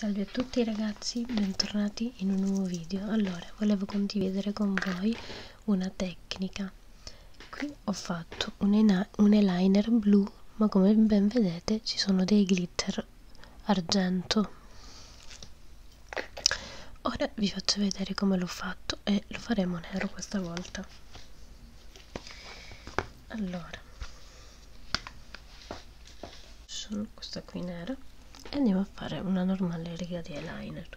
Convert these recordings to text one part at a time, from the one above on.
Salve a tutti ragazzi, bentornati in un nuovo video. Allora, volevo condividere con voi una tecnica. Qui ho fatto un, un eyeliner blu, ma come ben vedete ci sono dei glitter argento. Ora vi faccio vedere come l'ho fatto e lo faremo nero questa volta. Allora, sono questa qui nera e andiamo a fare una normale riga di eyeliner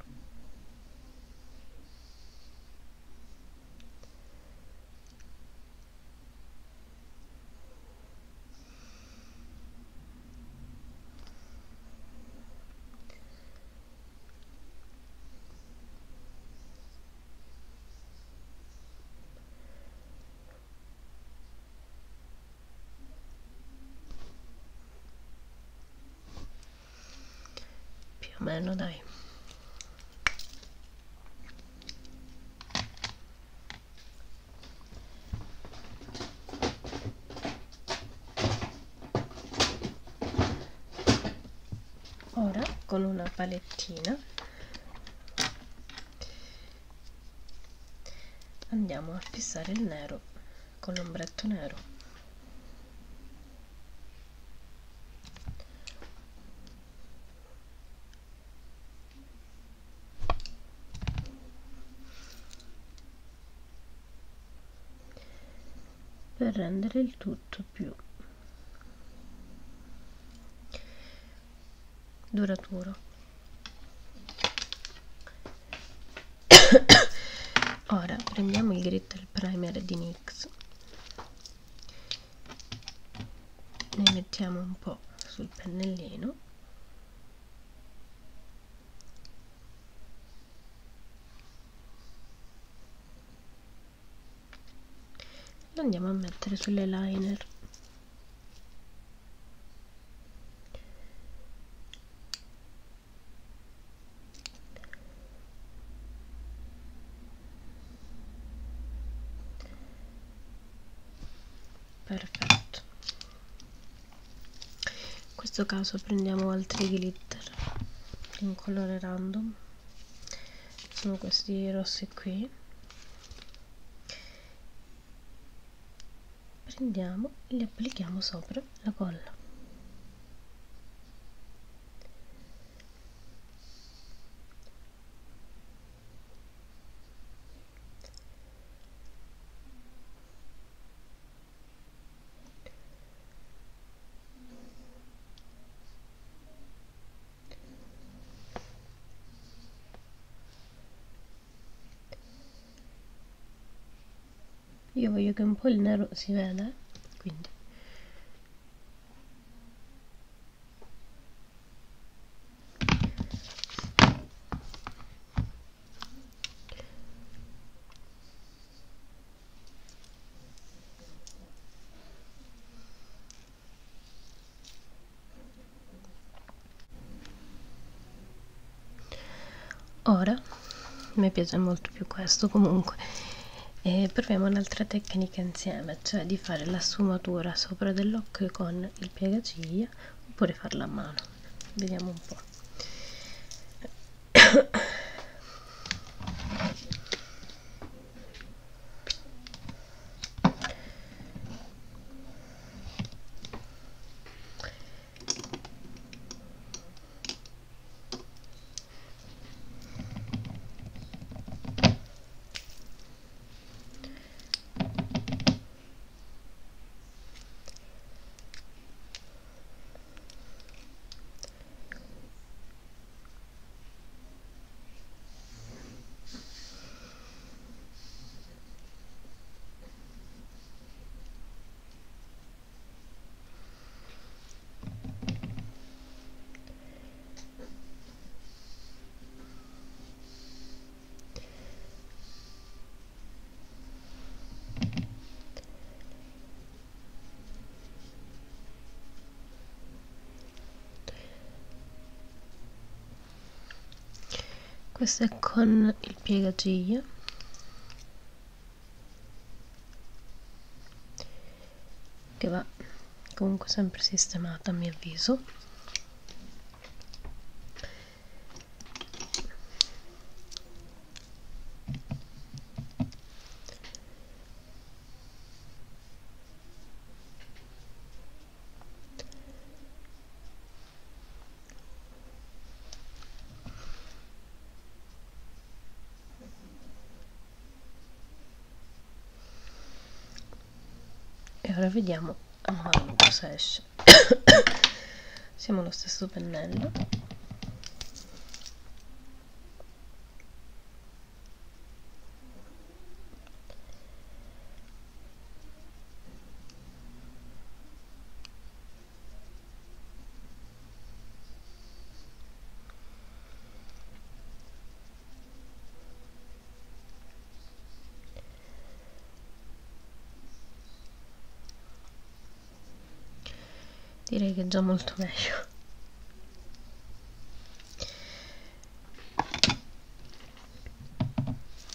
meno dai. Ora con una palettina andiamo a fissare il nero con l'ombretto nero per rendere il tutto più duraturo. Ora prendiamo il glitter primer di NYX ne mettiamo un po' sul pennellino andiamo a mettere sulle liner perfetto. In questo caso prendiamo altri glitter di un colore random. Sono questi rossi qui prendiamo e li applichiamo sopra la colla io voglio che un po' il nero si veda quindi. Ora mi piace molto più questo comunque e proviamo un'altra tecnica insieme cioè di fare la sfumatura sopra dell'occhio con il piegaciglia oppure farla a mano. Vediamo un po' questo è con il piegaciglia che va comunque sempre sistemata a mio avviso allora vediamo. A mano cosa esce? Siamo lo stesso pennello direi che è già molto meglio.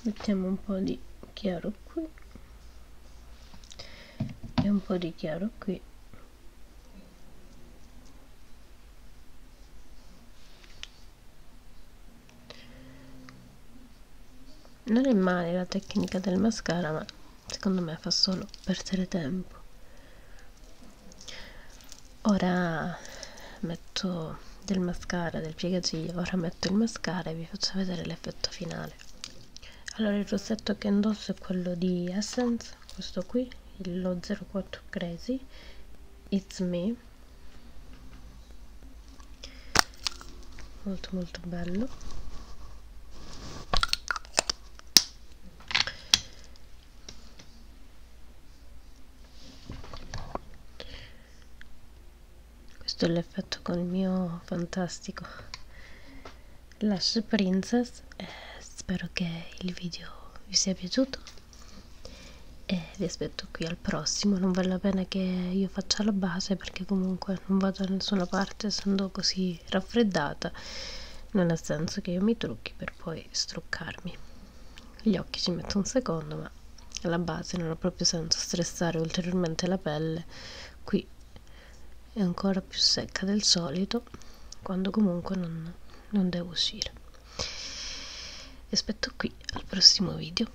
Mettiamo un po' di chiaro qui. E un po' di chiaro qui. Non è male la tecnica del mascara ma secondo me fa solo perdere tempo ora metto del mascara del piegaciglio ora metto il mascara e vi faccio vedere l'effetto finale. Allora il rossetto che indosso è quello di Essence questo qui lo 04 Crazy It's Me. Molto molto bello è l'effetto con il mio fantastico. Lash Princess eh, spero che il video vi sia piaciuto. E vi aspetto qui al prossimo. Non vale la pena che io faccia la base perché comunque non vado da nessuna parte essendo così raffreddata. Non ha senso che io mi trucchi per poi struccarmi. Gli occhi ci metto un secondo ma alla base non ha proprio senso stressare ulteriormente la pelle. Qui è ancora più secca del solito quando comunque non, non devo uscire. Aspetto qui al prossimo video